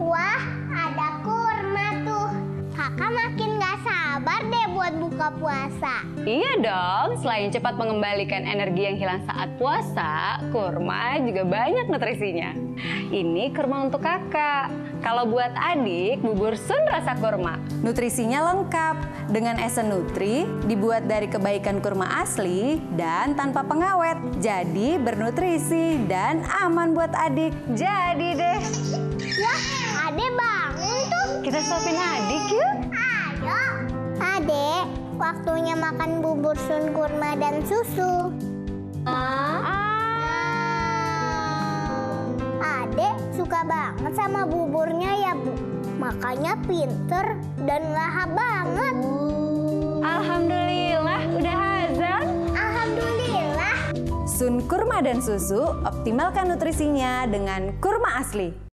Wah, ada kurma tuh. Kakak makin gak sabar deh buat buka puasa. Iya dong, selain cepat mengembalikan energi yang hilang saat puasa, kurma juga banyak nutrisinya. Ini kurma untuk kakak. Kalau buat adik, bubur sun rasa kurma. Nutrisinya lengkap dengan esen nutri, dibuat dari kebaikan kurma asli dan tanpa pengawet. Jadi bernutrisi dan aman buat adik. Jadi deh. Kita suapin adik yuk. Ayo. Ade, waktunya makan bubur sun kurma dan susu. Ah. Ade suka banget sama buburnya ya bu. Makanya pinter dan lahap banget. Alhamdulillah, udah hazan. Alhamdulillah. Sun kurma dan susu optimalkan nutrisinya dengan kurma asli.